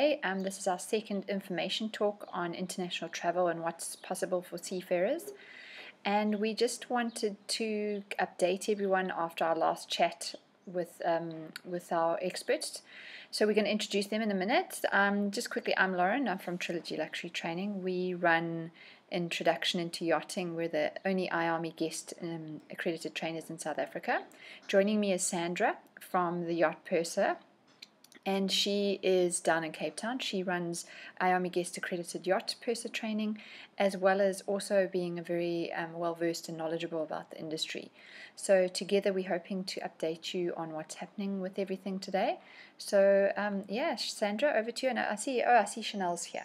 Um, this is our second information talk on international travel and what's possible for seafarers. And we just wanted to update everyone after our last chat with um, with our experts. So we're going to introduce them in a minute. Um, just quickly, I'm Lauren. I'm from Trilogy Luxury Training. We run introduction into yachting. We're the only IARMI guest um, accredited trainers in South Africa. Joining me is Sandra from the Yacht Purser and she is down in Cape Town. She runs IARMI Guest Accredited Yacht Purser Training, as well as also being a very um, well versed and knowledgeable about the industry. So together we're hoping to update you on what's happening with everything today. So um, yeah, Sandra, over to you. And I see, oh, I see Chanel's here.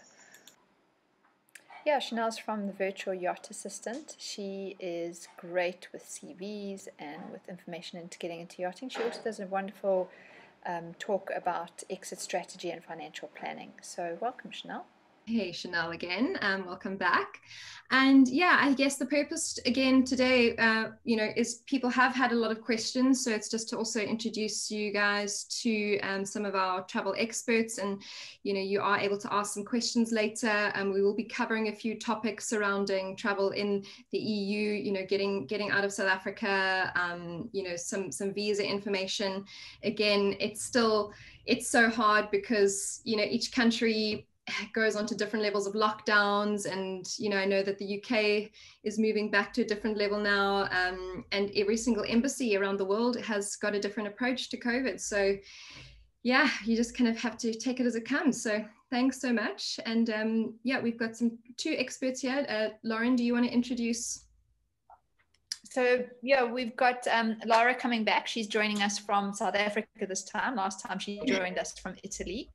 Yeah, Chanel's from the Virtual Yacht Assistant. She is great with CVs and with information into getting into yachting. She also does a wonderful um, talk about exit strategy and financial planning. So, welcome, Chanel. Hey, Chanel again. Um, welcome back. And yeah, I guess the purpose again today, uh, you know, is people have had a lot of questions. So it's just to also introduce you guys to um, some of our travel experts. And, you know, you are able to ask some questions later. And we will be covering a few topics surrounding travel in the EU, you know, getting getting out of South Africa, um, you know, some some visa information. Again, it's still it's so hard because, you know, each country goes on to different levels of lockdowns. And you know i know that the uk is moving back to a different level now. Um, and every single embassy around the world has got a different approach to covid. So yeah you just kind of have to take it as it comes. So thanks so much. And um, yeah we've got some two experts here. Uh, lauren do you want to introduce? So yeah, we've got um, Lara coming back. She's joining us from South Africa this time. Last time she joined us from Italy.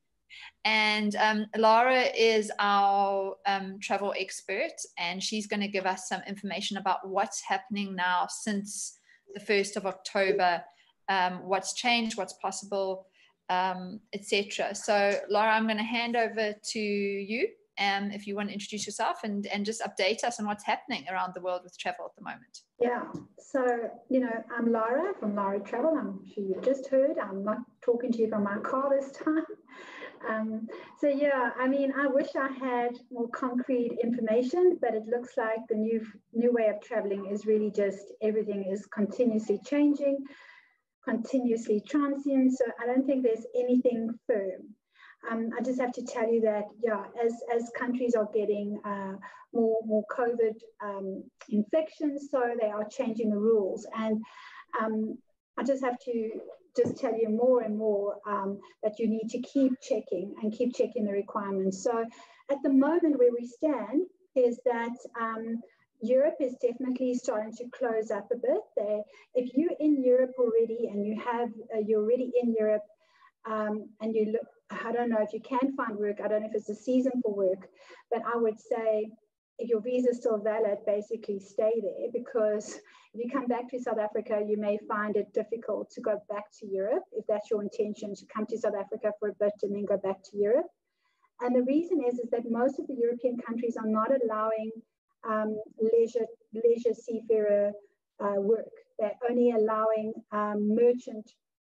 And um, Lara is our um, travel expert, and she's going to give us some information about what's happening now since the 1st of October, um, what's changed, what's possible, um, etc. So, Lara, I'm going to hand over to you um, if you want to introduce yourself and, and just update us on what's happening around the world with travel at the moment. Yeah, so, you know, I'm Lara from Lara Travel. I'm sure you've just heard. I'm not talking to you from my car this time. Um, so yeah, I mean, I wish I had more concrete information, but it looks like the new new way of traveling is really just everything is continuously changing, continuously transient. So I don't think there's anything firm. Um, I just have to tell you that yeah, as as countries are getting uh, more more COVID um, infections, so they are changing the rules, and um, I just have to just tell you more and more um, that you need to keep checking and keep checking the requirements. So at the moment where we stand is that um, Europe is definitely starting to close up a bit. They, if you're in Europe already and you have uh, you're already in Europe um, and you look, I don't know if you can find work. I don't know if it's a season for work, but I would say if your visa is still valid, basically stay there because if you come back to South Africa, you may find it difficult to go back to Europe if that's your intention to come to South Africa for a bit and then go back to Europe. And the reason is, is that most of the European countries are not allowing um, leisure, leisure seafarer uh, work. They're only allowing um, merchant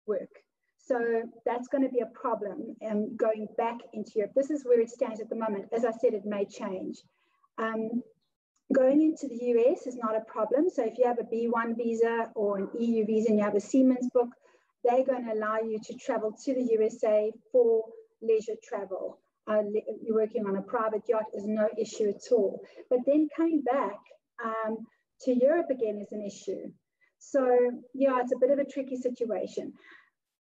work. So that's going to be a problem um, going back into Europe. This is where it stands at the moment. As I said, it may change. Um, going into the US is not a problem. So if you have a B1 visa or an EU visa and you have a seaman's book, they're going to allow you to travel to the USA for leisure travel. Uh, you're working on a private yacht is no issue at all. But then coming back um, to Europe again is an issue. So yeah, it's a bit of a tricky situation.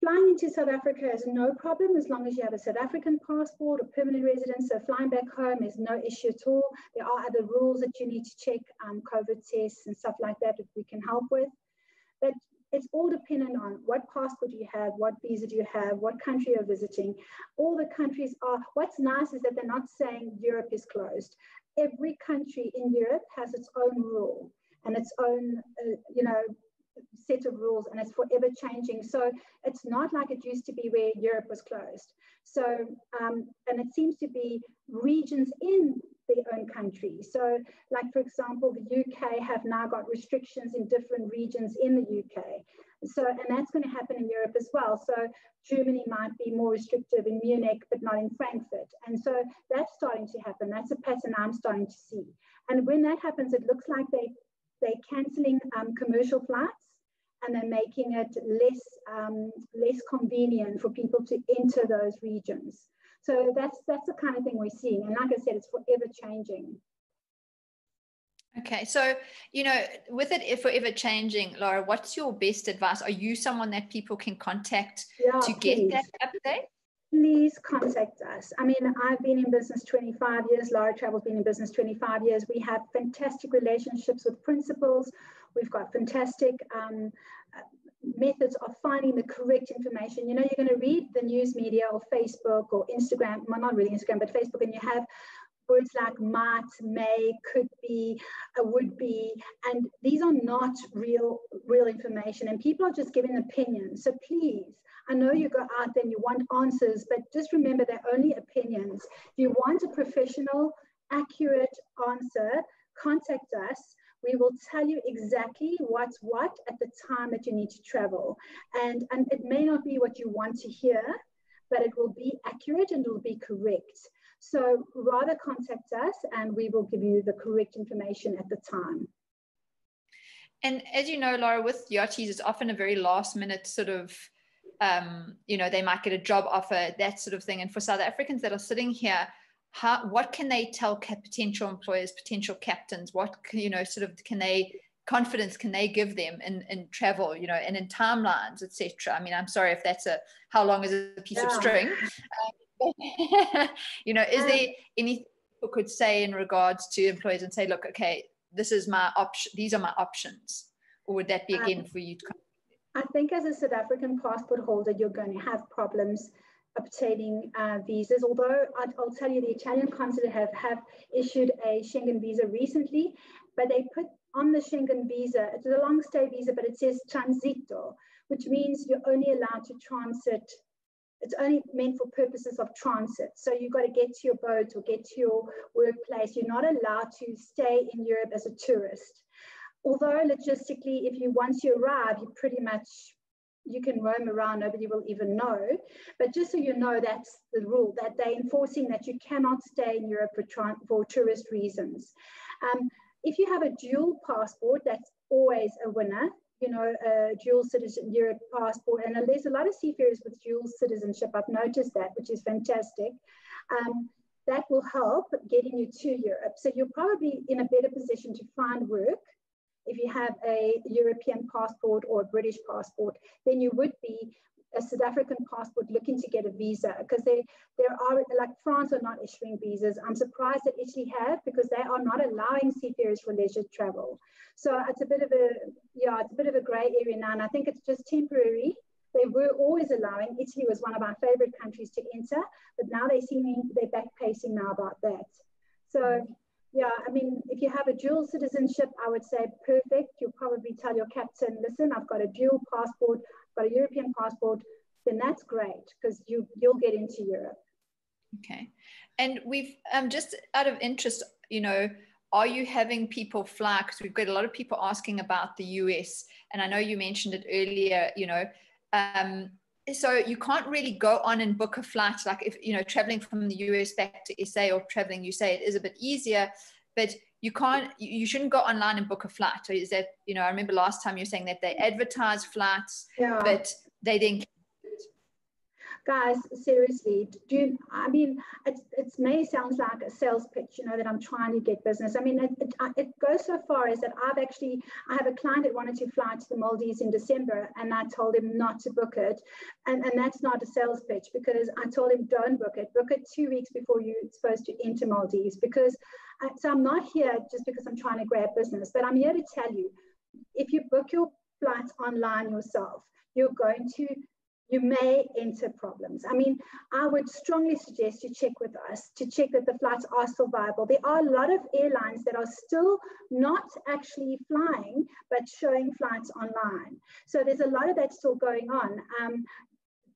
Flying into South Africa is no problem as long as you have a South African passport or permanent residence. So flying back home is no issue at all. There are other rules that you need to check, um, COVID tests and stuff like that that we can help with. But it's all dependent on what passport you have, what visa do you have, what country you're visiting. All the countries are, what's nice is that they're not saying Europe is closed. Every country in Europe has its own rule and its own, uh, you know, set of rules and it's forever changing. So it's not like it used to be where Europe was closed. So, um, and it seems to be regions in their own country. So, like for example, the UK have now got restrictions in different regions in the UK. So, and that's going to happen in Europe as well. So, Germany might be more restrictive in Munich, but not in Frankfurt. And so that's starting to happen. That's a pattern I'm starting to see. And when that happens, it looks like they, they're canceling um, commercial flights and they're making it less, um, less convenient for people to enter those regions. So that's, that's the kind of thing we're seeing. And like I said, it's forever changing. Okay, so you know, with it forever changing, Lara, what's your best advice? Are you someone that people can contact yeah, to please. get that update? Please contact us. I mean, I've been in business 25 years. Lara Travel's been in business 25 years. We have fantastic relationships with principals. We've got fantastic um, methods of finding the correct information. You know, you're going to read the news media or Facebook or Instagram, well, not really Instagram, but Facebook, and you have words like might, may, could be, uh, would be, and these are not real, real information. And people are just giving opinions. So please, I know you go out there and you want answers, but just remember they're only opinions. If you want a professional, accurate answer, contact us. We will tell you exactly what's what at the time that you need to travel. And, and it may not be what you want to hear, but it will be accurate and it will be correct. So rather contact us and we will give you the correct information at the time. And as you know, Lara, with yachties, it's often a very last minute sort of, um, you know, they might get a job offer, that sort of thing. And for South Africans that are sitting here, how, what can they tell potential employers, potential captains? What, you know, sort of can they, confidence can they give them in, in travel, you know, and in timelines, etc. I mean, I'm sorry if that's a, how long is a piece yeah. of string? Um, you know, is there anything people could say in regards to employers and say, look, okay, this is my option, these are my options? Or would that be again for you to come? I think as a South African passport holder, you're going to have problems obtaining uh, visas. Although I'll, I'll tell you, the Italian consulate have, have issued a Schengen visa recently, but they put on the Schengen visa, it's a long stay visa, but it says transito, which means you're only allowed to transit it's only meant for purposes of transit. So you've got to get to your boat or get to your workplace. You're not allowed to stay in Europe as a tourist. Although logistically, if you once you arrive, you pretty much you can roam around, nobody will even know. But just so you know, that's the rule that they're enforcing that you cannot stay in Europe for, for tourist reasons. Um, if you have a dual passport, that's always a winner you know, a dual citizen Europe passport. And there's a lot of seafarers with dual citizenship. I've noticed that, which is fantastic. Um, that will help getting you to Europe. So you're probably in a better position to find work if you have a European passport or a British passport then you would be a South African passport looking to get a visa because they there are like France are not issuing visas. I'm surprised that Italy have because they are not allowing seafarers for leisure travel. So it's a bit of a yeah, it's a bit of a grey area now, and I think it's just temporary. They were always allowing. Italy was one of our favorite countries to enter, but now they seem they're backpacing now about that. So yeah, I mean, if you have a dual citizenship, I would say perfect. You'll probably tell your captain, listen, I've got a dual passport got a European passport, then that's great because you you'll get into Europe. Okay, and we've um, just out of interest, you know, are you having people fly? Because we've got a lot of people asking about the US, and I know you mentioned it earlier. You know, um, so you can't really go on and book a flight like if you know traveling from the US back to SA or traveling. You say it is a bit easier, but you can't you shouldn't go online and book a flight so is that you know i remember last time you were saying that they advertise flights yeah. but they didn't guys seriously do i mean it, it may sound like a sales pitch you know that i'm trying to get business. I mean it, it, uh, it, goes so far as that i've actually i have a client that wanted to fly to the maldives in december and i told him not to book it. And, and that's not a sales pitch because i told him don't book it. Book it two weeks before you're supposed to enter maldives. Because I, so i'm not here just because i'm trying to grab business but i'm here to tell you if you book your flights online yourself you're going to you may enter problems. I mean, I would strongly suggest you check with us to check that the flights are still viable. There are a lot of airlines that are still not actually flying, but showing flights online. So there's a lot of that still going on. Um,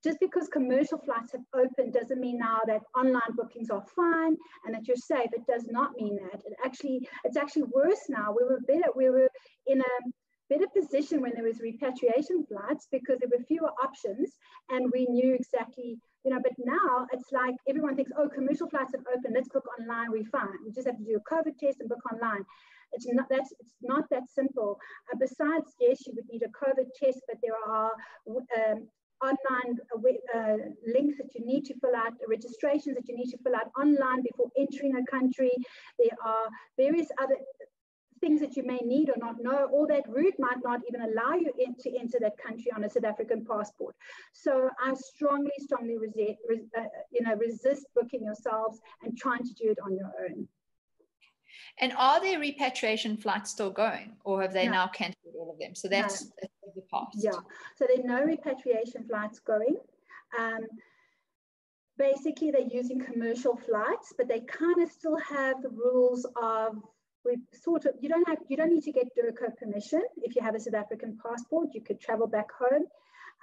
just because commercial flights have opened doesn't mean now that online bookings are fine and that you're safe. It does not mean that. It actually, it's actually worse now. We were better. We were in a better position when there was repatriation flights because there were fewer options and we knew exactly you know but now it's like everyone thinks oh commercial flights have opened let's book online we're fine. We just have to do a covid test and book online. It's not that's it's not that simple. Uh, besides yes you would need a covid test but there are um, online uh, uh, links that you need to fill out, registrations that you need to fill out online before entering a country. There are various other things that you may need or not know, or that route might not even allow you in, to enter that country on a South African passport. So I strongly, strongly resist, uh, you know, resist booking yourselves and trying to do it on your own. And are there repatriation flights still going, or have they no. now cancelled all of them? So that's, no. that's the past. Yeah. So there are no repatriation flights going. Um, basically, they're using commercial flights, but they kind of still have the rules of we sort of you don't have you don't need to get DIRCO permission if you have a South African passport. You could travel back home.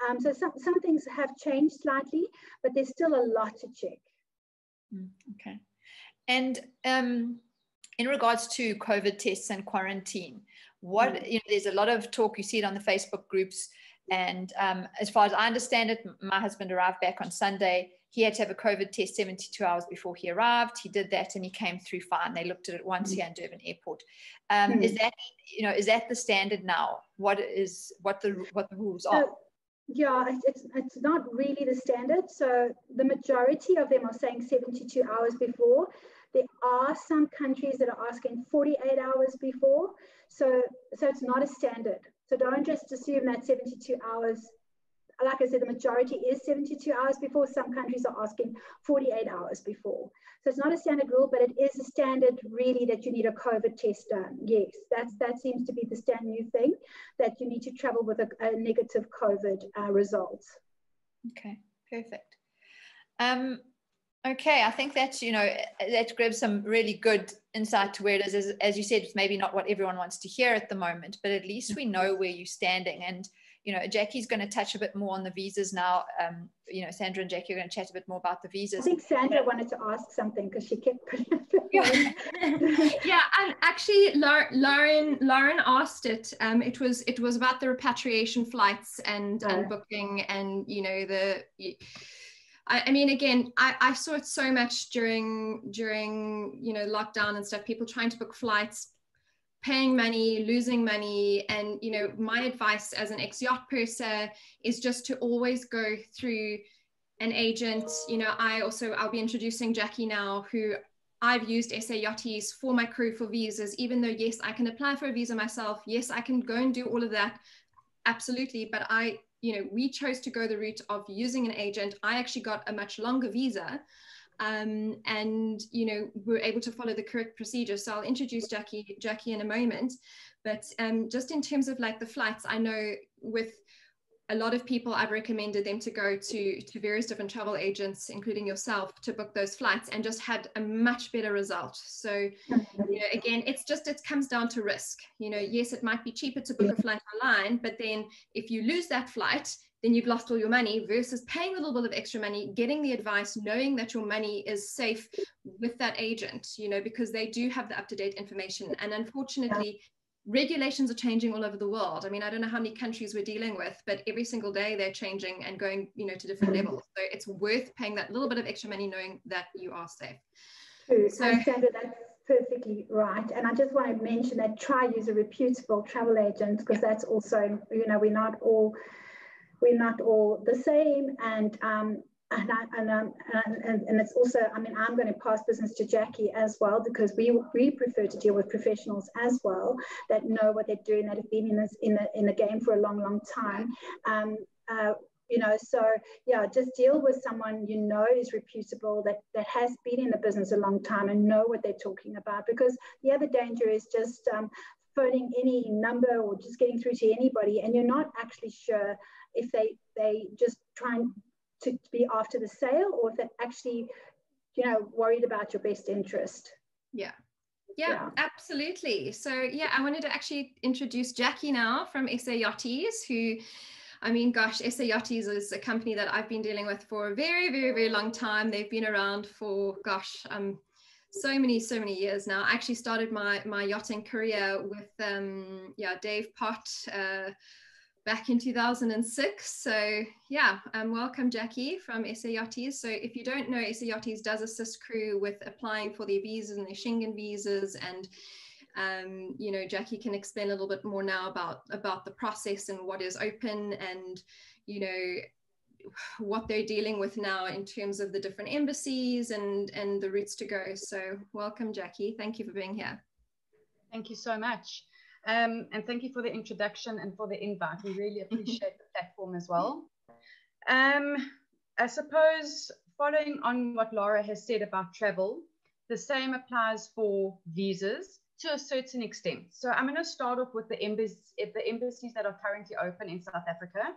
Um, so some, some things have changed slightly, but there's still a lot to check. Mm, okay. And um, in regards to COVID tests and quarantine, what mm. you know, there's a lot of talk. You see it on the Facebook groups, and um, as far as I understand it, my husband arrived back on Sunday. He had to have a COVID test 72 hours before he arrived. He did that, and he came through fine. They looked at it once here in Durban Airport. Um, mm. Is that you know is that the standard now? What is what the what the rules are? yeah, it's, it's not really the standard. So the majority of them are saying 72 hours before. There are some countries that are asking 48 hours before. So, so it's not a standard. So don't just assume that 72 hours, like I said, the majority is 72 hours before. Some countries are asking 48 hours before. So it's not a standard rule, but it is a standard really that you need a COVID test done. Yes, that's that seems to be the stand new thing that you need to travel with a, a negative COVID uh, result. Okay, perfect. Um, Okay, I think that's you know that gives some really good insight to where it is. As, as, you said, it's maybe not what everyone wants to hear at the moment, but at least we know where you're standing. And you know, Jackie's going to touch a bit more on the visas now. Um, you know, Sandra and Jackie are going to chat a bit more about the visas. I think Sandra wanted to ask something because she kept. yeah, yeah, and actually, Lauren Lauren asked it. Um, it was it was about the repatriation flights and oh. and booking and you know the I, I mean, again, I, I saw it so much during during you know lockdown and stuff. People trying to book flights, paying money, losing money, and you know, my advice as an ex-yacht purser is just to always go through an agent. You know, I also I'll be introducing Jackie now, who I've used SA Yachties for my crew for visas, even though, yes, I can apply for a visa myself. Yes, I can go and do all of that. Absolutely. But I you know, we chose to go the route of using an agent. I actually got a much longer visa. Um, and you know we're able to follow the correct procedure. So I'll introduce Jackie Jackie in a moment, but um, just in terms of like the flights, I know with a lot of people I've recommended them to go to to various different travel agents, including yourself, to book those flights and just had a much better result. So you know, again, it's just it comes down to risk. You know, yes, it might be cheaper to book a flight online, but then if you lose that flight, then you've lost all your money versus paying a little bit of extra money, getting the advice, knowing that your money is safe with that agent, you know, because they do have the up-to-date information. And unfortunately, regulations are changing all over the world. I mean, I don't know how many countries we're dealing with, but every single day they're changing and going, you know, to different mm-hmm. levels. So it's worth paying that little bit of extra money knowing that you are safe. True. So, Sandra, that's perfectly right. And I just want to mention that try use a reputable travel agent because that's also, you know, we're not all we're not all the same. And um, and, I, and, um, and, and it's also, I mean, I'm going to pass business to Jackie as well because we we prefer to deal with professionals as well that know what they're doing, that have been in this in the in the game for a long, long time. Um, uh, you know, so yeah, just deal with someone you know is reputable that that has been in the business a long time and know what they're talking about. Because the other danger is just um, phoning any number or just getting through to anybody, and you're not actually sure if they they just try and to be after the sale or if they're actually, you know, worried about your best interest. Yeah. Yeah, yeah, absolutely. So, yeah, I wanted to actually introduce Jackie now from SA Yachties, who, I mean, gosh, SA Yachties is a company that I've been dealing with for a very, very, very long time. They've been around for, gosh, um, so many so many years now. I actually started my my yachting career with um, yeah Dave Pott. Uh, back in 2006. So yeah, um, welcome Jackie from SA. So if you don't know, SA does assist crew with applying for their visas and their Schengen visas and um, you know, Jackie can explain a little bit more now about about the process and what is open and you know what they're dealing with now in terms of the different embassies and and the routes to go. So welcome Jackie. Thank you for being here. Thank you so much. Um, and thank you for the introduction and for the invite. We really appreciate the platform as well. Um, I suppose following on what Lara has said about travel, the same applies for visas to a certain extent. So I'm going to start off with the, embassies, the embassies that are currently open in South Africa.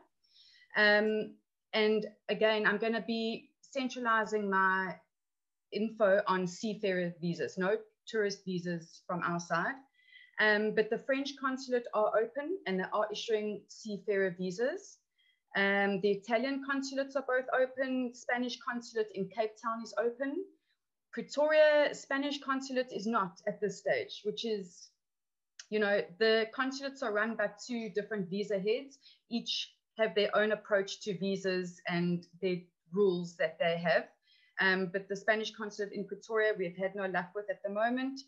Um, and again, I'm going to be centralizing my info on seafarer visas, no tourist visas from our side. Um, but the French consulate are open and they are issuing seafarer visas. Um, the Italian consulates are both open. Spanish consulate in Cape Town is open. Pretoria Spanish consulate is not at this stage, which is, you know, the consulates are run by two different visa heads. Each have their own approach to visas and their rules that they have. Um, but the Spanish consulate in Pretoria, we've had no luck with at the moment.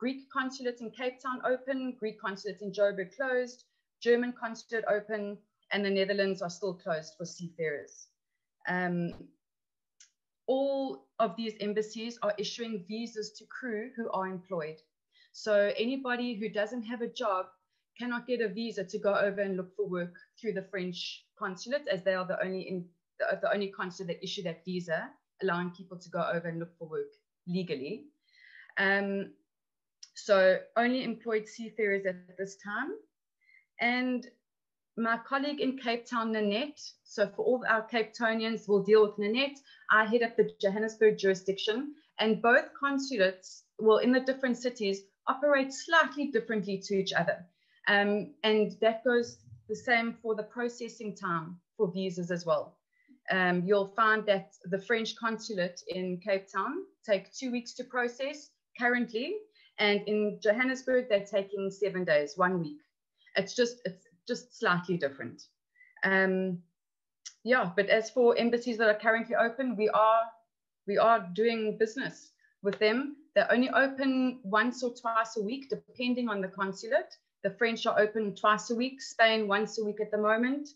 Greek consulate in Cape Town open, Greek consulate in Joburg closed, German consulate open, and the Netherlands are still closed for seafarers. Um, all of these embassies are issuing visas to crew who are employed. So anybody who doesn't have a job cannot get a visa to go over and look for work through the French consulate, as they are the only in, the, the only consulate that issue that visa, allowing people to go over and look for work legally. Um, so only employed seafarers at this time. And my colleague in Cape Town, Nanette, so for all our Cape Townians, we'll deal with Nanette. I head up the Johannesburg jurisdiction, and both consulates, well, in the different cities, operate slightly differently to each other. Um, and that goes the same for the processing time for visas as well. Um, you'll find that the French consulate in Cape Town take two weeks to process currently, and in Johannesburg, they're taking seven days, one week. It's just it's just slightly different. Um, yeah, but as for embassies that are currently open, we are we are doing business with them. They're only open once or twice a week, depending on the consulate. The French are open twice a week, Spain once a week at the moment,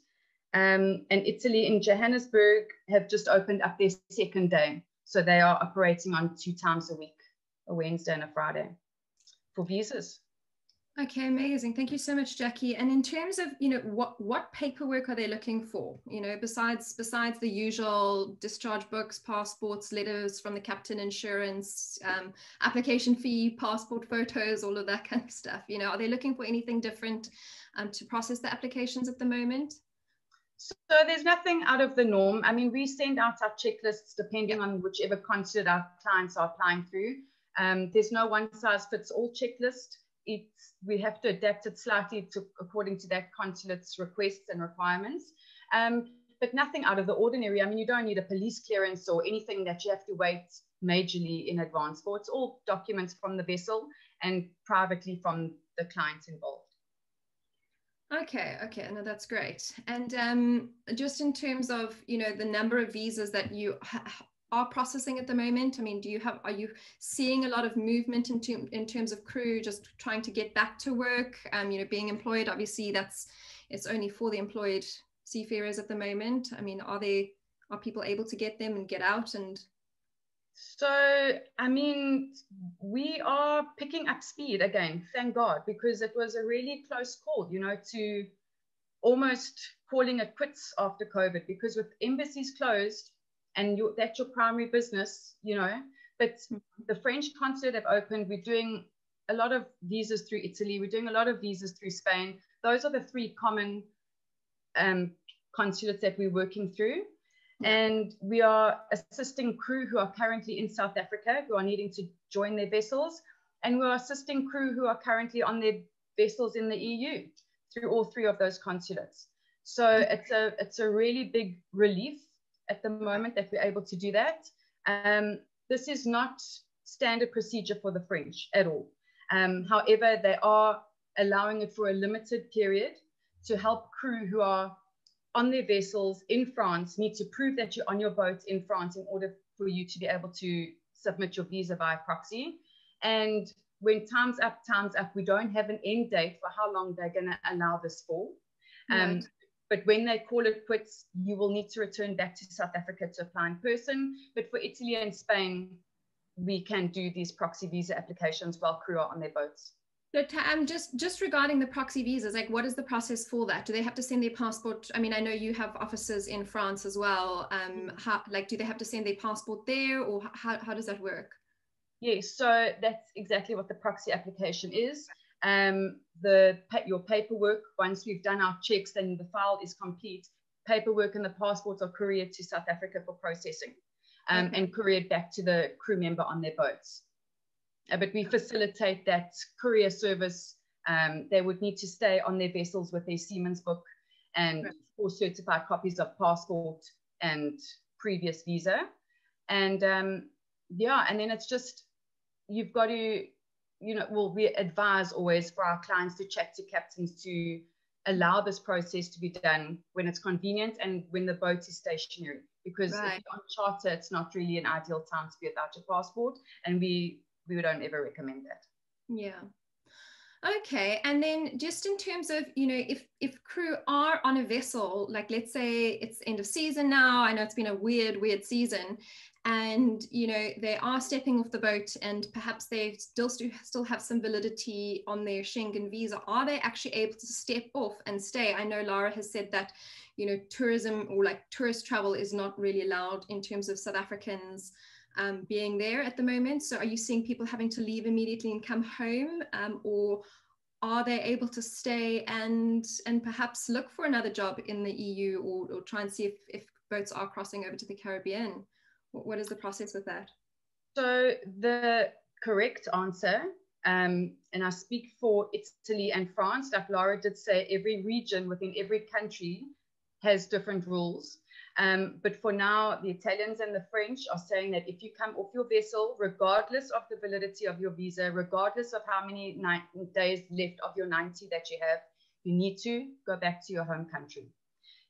um, and Italy in Johannesburg have just opened up their second day. So they are operating on two times a week, a Wednesday and a Friday for visas. Okay, amazing. Thank you so much, Jackie. And in terms of, you know, what what paperwork are they looking for? You know, besides besides the usual discharge books, passports, letters from the captain, insurance, um, application fee, passport photos, all of that kind of stuff. You know, are they looking for anything different um, to process the applications at the moment? So there's nothing out of the norm. I mean, we send out our checklists depending on whichever consulate our clients are applying through. Um, there's no one size fits all checklist. It's, we have to adapt it slightly to, according to that consulate's requests and requirements. Um, but nothing out of the ordinary. I mean, you don't need a police clearance or anything that you have to wait majorly in advance for. It's all documents from the vessel and privately from the clients involved. Okay, okay, no, that's great. And um, just in terms of you know the number of visas that you are processing at the moment? I mean, do you have are you seeing a lot of movement in, to, in terms of crew just trying to get back to work? Um, you know, being employed. Obviously, that's it's only for the employed seafarers at the moment. I mean, are they are people able to get them and get out and? So, I mean, we are picking up speed again, thank God, because it was a really close call, you know, to almost calling it quits after COVID, because with embassies closed, and you, that's your primary business, you know. But the French consulate have opened. We're doing a lot of visas through Italy. We're doing a lot of visas through Spain. Those are the three common um, consulates that we're working through. And we are assisting crew who are currently in South Africa, who are needing to join their vessels. And we're assisting crew who are currently on their vessels in the EU through all three of those consulates. So it's a, it's a really big relief at the moment that we're able to do that. Um, this is not standard procedure for the French at all. Um, however, they are allowing it for a limited period to help crew who are on their vessels in France need to prove that you're on your boat in France in order for you to be able to submit your visa via proxy. And when time's up, time's up. We don't have an end date for how long they're going to allow this for. Um, right. But when they call it quits, you will need to return back to South Africa to apply in person. But for Italy and Spain, we can do these proxy visa applications while crew are on their boats. So um, just just regarding the proxy visas, like what is the process for that? Do they have to send their passport? I mean, I know you have offices in France as well. Um, how, like, do they have to send their passport there, or how, how does that work? Yes, so that's exactly what the proxy application is. Um, the your paperwork once we've done our checks and the file is complete, paperwork and the passports are couriered to South Africa for processing, um, okay. and couriered back to the crew member on their boats. Uh, but we facilitate that courier service. Um, they would need to stay on their vessels with their seaman's book and right. four certified copies of passport and previous visa. And um, yeah, and then it's just, you've got to, you know, well, we advise always for our clients to chat to captains to allow this process to be done when it's convenient and when the boat is stationary. Because right. on charter, it's not really an ideal time to be without your passport. And we we don't ever recommend that. Yeah. Okay, and then just in terms of you know if if crew are on a vessel, like let's say it's end of season now, I know it's been a weird weird season, and you know they are stepping off the boat and perhaps they still still have some validity on their Schengen visa. Are they actually able to step off and stay? I know Lara has said that you know tourism or like tourist travel is not really allowed in terms of South Africans um, being there at the moment? So are you seeing people having to leave immediately and come home um, or are they able to stay and and perhaps look for another job in the EU or, or try and see if, if boats are crossing over to the Caribbean? What, is the process with that? So the correct answer, um, and I speak for Italy and France, like Lara did say, every region within every country has different rules. Um, but for now, the Italians and the French are saying that if you come off your vessel, regardless of the validity of your visa, regardless of how many days left of your 90 that you have, you need to go back to your home country.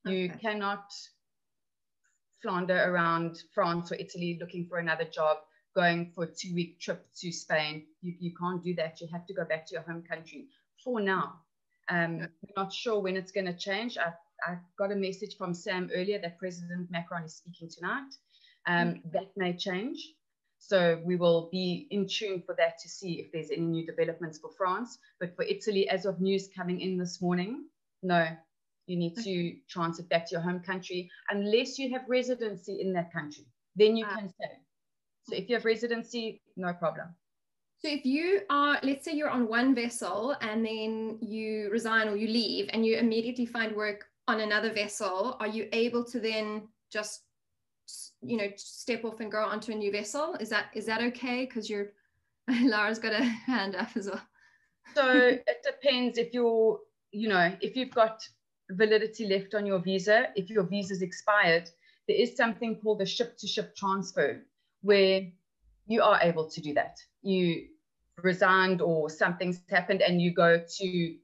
Okay. You cannot flounder around France or Italy looking for another job, going for a two week trip to Spain. You, you can't do that. You have to go back to your home country for now. Um, yeah. Not sure when it's going to change. I I got a message from Sam earlier that President Macron is speaking tonight. Um, mm-hmm. That may change. So we will be in tune for that to see if there's any new developments for France. But for Italy, as of news coming in this morning, no, you need to transit back to your home country unless you have residency in that country. Then you ah. can stay. So if you have residency, no problem. So if you are, let's say you're on one vessel and then you resign or you leave and you immediately find work on another vessel, are you able to then just you know step off and go onto a new vessel? Is that is that okay? Because you're Lara's got a hand up as well. So it depends if you're you know if you've got validity left on your visa, if your visa's expired, there is something called the ship to ship transfer where you are able to do that. You resigned or something's happened and you go to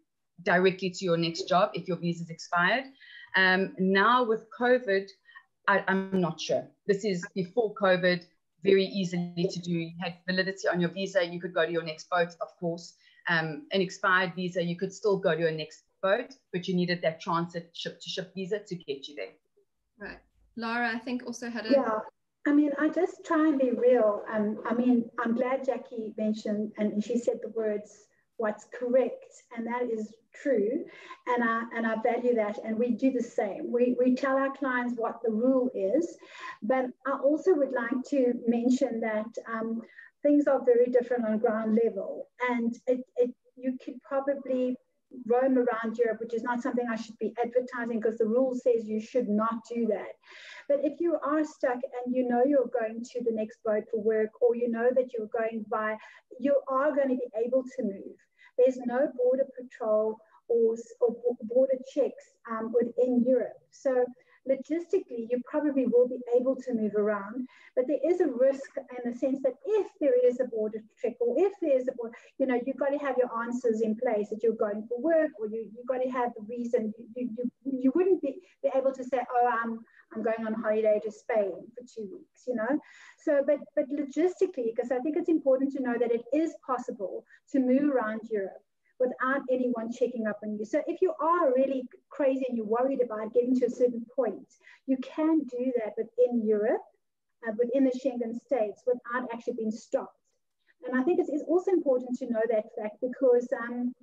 directly to your next job if your visa's expired. Um, now with COVID, I, am not sure. This is before COVID, very easily to do. You had validity on your visa, you could go to your next boat, of course. Um, an expired visa, you could still go to your next boat, but you needed that transit ship to ship visa to get you there. Right. Lara, I think also had a. Yeah. I mean, I just try and be real. Um, I mean, I'm glad Jackie mentioned and she said the words what's correct, and that is true. And I, and I value that. And we do the same. We, we tell our clients what the rule is. But I also would like to mention that um, things are very different on ground level. And it, it, you could probably roam around Europe, which is not something I should be advertising because the rule says you should not do that. But if you are stuck and you know you're going to the next boat for work or you know that you're going by, you are going to be able to move. There's no border patrol or, or border checks um, within Europe. So logistically, you probably will be able to move around, but there is a risk in the sense that if there is a border trick or if there is a border, you know, you've got to have your answers in place that you're going for work or you, you've got to have the reason. You, you, you wouldn't be, be able to say, oh, I'm, I'm going on holiday to Spain for two weeks, you know? So, but, but logistically, because I think it's important to know that it is possible to move around Europe without anyone checking up on you. So if you are really crazy and you're worried about getting to a certain point, you can do that within Europe, uh, within the Schengen states, without actually being stopped. And I think it's, it's also important to know that fact because um,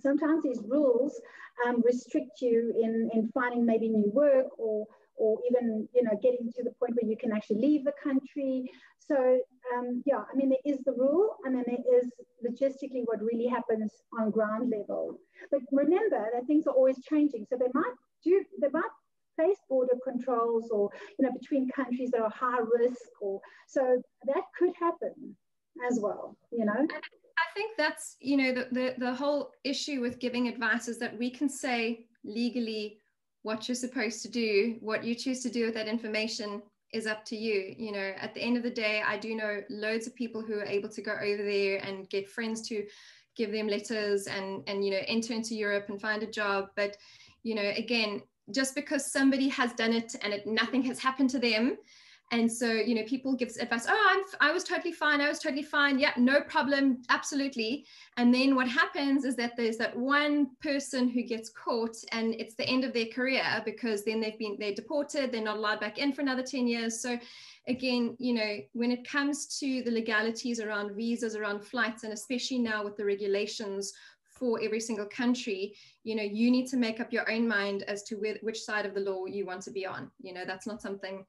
sometimes these rules um, restrict you in, in finding maybe new work or or even you know getting to the point where you can actually leave the country so um, yeah i mean there is the rule and then there is logistically what really happens on ground level. But remember that things are always changing. So they might do they might face border controls or you know between countries that are high risk or so that could happen as well you know? I think that's you know the, the the whole issue with giving advice is that we can say legally what you're supposed to do what you choose to do with that information is up to you. You know at the end of the day i do know loads of people who are able to go over there and get friends to give them letters and and you know enter into europe and find a job. But you know again just because somebody has done it and it, nothing has happened to them and so you know people give advice oh i'm i was totally fine i was totally fine yeah no problem absolutely. And then what happens is that there's that one person who gets caught and it's the end of their career because then they've been they're deported they're not allowed back in for another 10 years. So again you know when it comes to the legalities around visas around flights and especially now with the regulations for every single country you know you need to make up your own mind as to where, which side of the law you want to be on. You know that's not something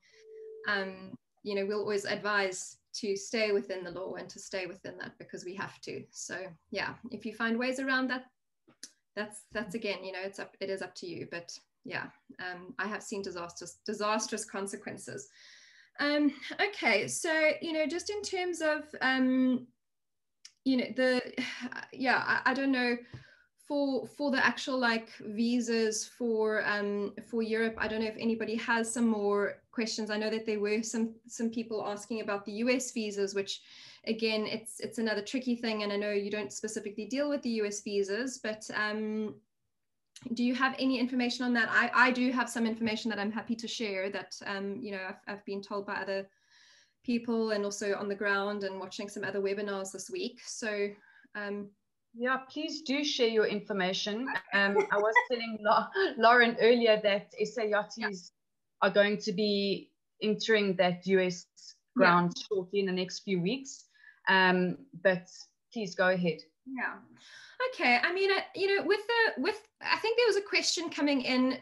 um, you know, we'll always advise to stay within the law and to stay within that because we have to. So yeah, if you find ways around that, that's that's again, you know, it's up it is up to you. But yeah, um, I have seen disastrous disastrous consequences. Um, okay, so you know, just in terms of um, you know the yeah, I, I don't know for for the actual like visas for um for Europe, I don't know if anybody has some more questions. I know that there were some some people asking about the US visas, which again it's it's another tricky thing. And I know you don't specifically deal with the US visas, but um do you have any information on that? I, I do have some information that I'm happy to share that um, you know I've, I've been told by other people and also on the ground and watching some other webinars this week. So um, yeah, please do share your information. Um, I was telling La- Lauren earlier that SA Yachties yeah. are going to be entering that US ground yeah. shortly in the next few weeks. Um, but please go ahead. Yeah. Okay. I mean, I, you know, with the with, I think there was a question coming in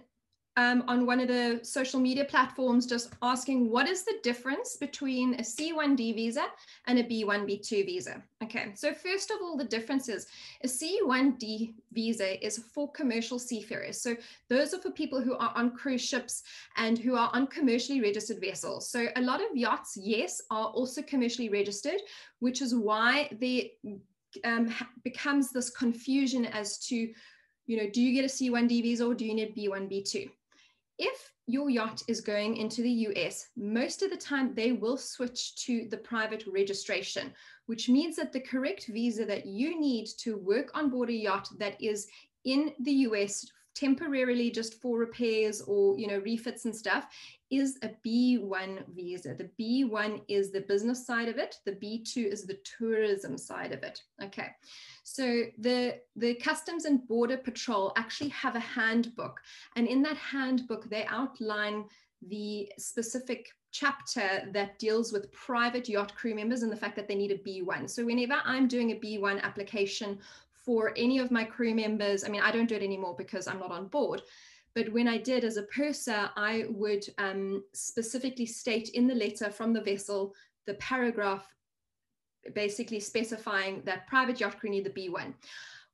um, on one of the social media platforms just asking what is the difference between a C1D visa and a B1B2 visa. Okay, so first of all, the difference is a C1D visa is for commercial seafarers. So those are for people who are on cruise ships and who are on commercially registered vessels. So a lot of yachts, yes, are also commercially registered, which is why there um, becomes this confusion as to you know, do you get a C1D visa or do you need B1, B2? If your yacht is going into the US, most of the time they will switch to the private registration, which means that the correct visa that you need to work on board a yacht that is in the US temporarily just for repairs or you know refits and stuff is a B1 visa. The B1 is the business side of it. The B2 is the tourism side of it. Okay. So the, the Customs and Border Patrol actually have a handbook. And in that handbook, they outline the specific chapter that deals with private yacht crew members and the fact that they need a B1. So whenever I'm doing a B1 application for any of my crew members, I mean, I don't do it anymore because I'm not on board. But when I did as a purser, I would um, specifically state in the letter from the vessel the paragraph basically specifying that private yacht crew need the B1.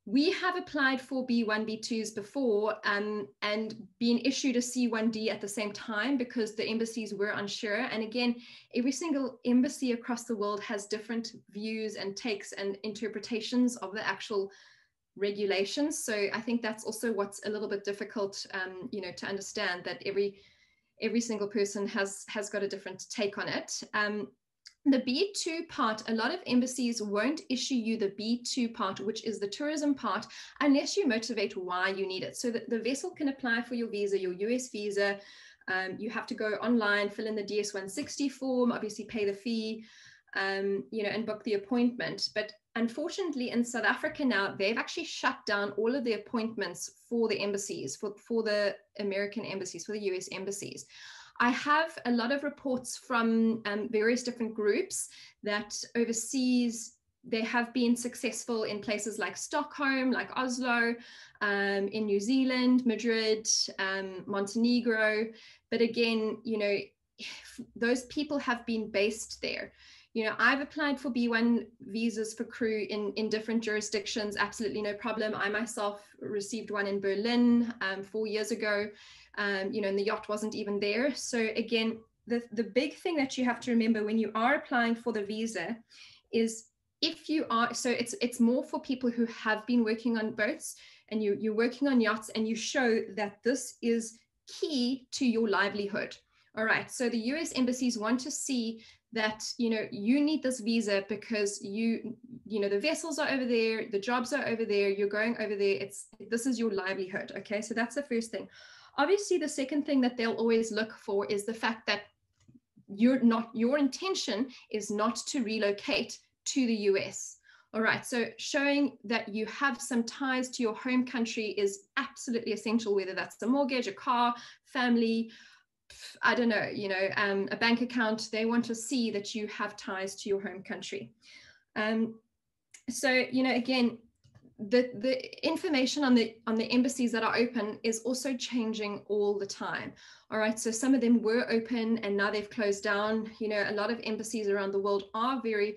We have applied for B1, B2s before um, and been issued a C1D at the same time because the embassies were unsure. And again, every single embassy across the world has different views and takes and interpretations of the actual regulations. So I think that's also what's a little bit difficult, um, you know, to understand that every every single person has has got a different take on it. Um, the B2 part, a lot of embassies won't issue you the B2 part, which is the tourism part, unless you motivate why you need it. So that the vessel can apply for your visa, your US visa. Um, you have to go online, fill in the DS160 form, obviously pay the fee, um, you know, and book the appointment. But unfortunately, in South Africa now, they've actually shut down all of the appointments for the embassies, for, for the American embassies, for the US embassies. I have a lot of reports from um, various different groups that overseas they have been successful in places like Stockholm, like Oslo, um, in New Zealand, Madrid, um, Montenegro. But again, you know, those people have been based there. You know, I've applied for B1 visas for crew in, in different jurisdictions, absolutely no problem. I myself received one in Berlin um, four years ago um, you know, and the yacht wasn't even there. So again, the, the big thing that you have to remember when you are applying for the visa is if you are, so it's it's more for people who have been working on boats and you, you're working on yachts and you show that this is key to your livelihood. All right, so the US embassies want to see that you know you need this visa because you you know the vessels are over there the jobs are over there you're going over there. It's this is your livelihood. Okay. So that's the first thing Obviously, the second thing that they'll always look for is the fact that you're not your intention is not to relocate to the US. All right, so showing that you have some ties to your home country is absolutely essential, whether that's a mortgage, a car, family, I don't know, you know, um, a bank account. They want to see that you have ties to your home country. Um, so, you know, again, the the information on the on the embassies that are open is also changing all the time. All right so some of them were open and now they've closed down. You know a lot of embassies around the world are very